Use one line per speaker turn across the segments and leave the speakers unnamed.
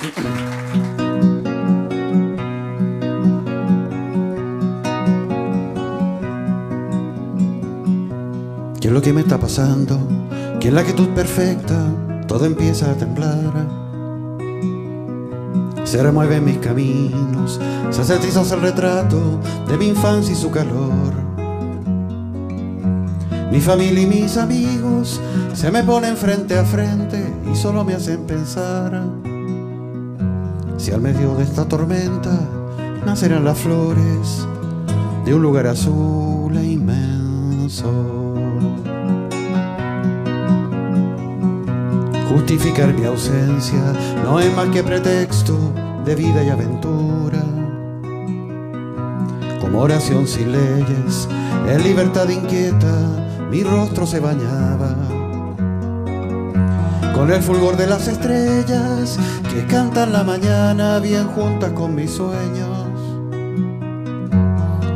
¿Qué es lo que me está pasando? ¿Qué es la quietud perfecta? Todo empieza a temblar. Se remueven mis caminos, se hace el retrato de mi infancia y su calor. Mi familia y mis amigos se me ponen frente a frente y solo me hacen pensar si al medio de esta tormenta nacerán las flores de un lugar azul e inmenso. Justificar mi ausencia no es más que pretexto de vida y aventura. Como oración sin leyes, en libertad inquieta, mi rostro se bañaba. Con el fulgor de las estrellas que cantan la mañana bien juntas con mis sueños.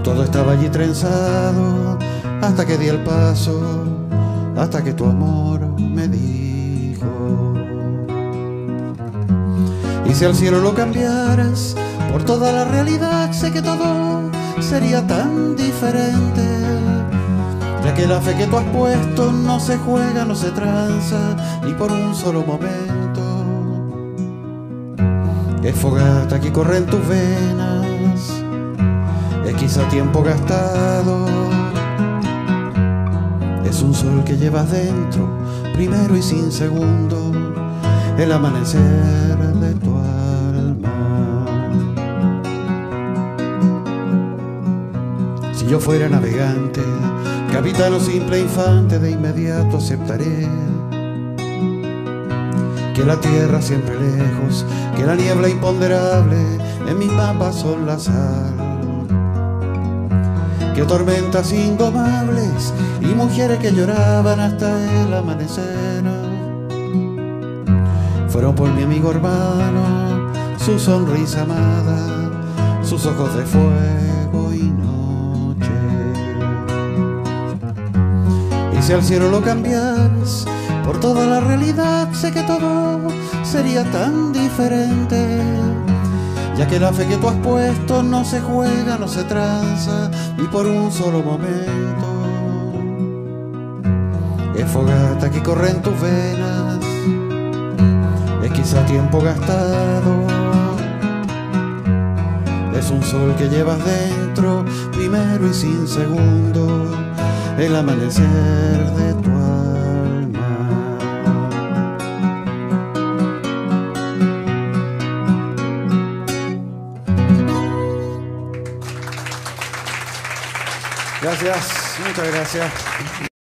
Todo estaba allí trenzado hasta que di el paso, hasta que tu amor me dijo. Y si al cielo lo cambiaras por toda la realidad, sé que todo sería tan diferente. Que la fe que tú has puesto no se juega, no se tranza, ni por un solo momento. Es fogata que corre en tus venas, es quizá tiempo gastado. Es un sol que llevas dentro, primero y sin segundo, el amanecer de tu alma. Si yo fuera navegante, capitán o simple infante, de inmediato aceptaré que la tierra siempre lejos, que la niebla imponderable en mis mapas son la sal. Que tormentas indomables y mujeres que lloraban hasta el amanecer fueron por mi amigo hermano, su sonrisa amada, sus ojos de fuego si al cielo lo cambias por toda la realidad, sé que todo sería tan diferente. Ya que la fe que tú has puesto no se juega, no se tranza, ni por un solo momento. Es fogata que corre en tus venas es quizá tiempo gastado. Es un sol que llevas dentro, primero y sin segundo, el amanecer de tu alma. Gracias, muchas gracias.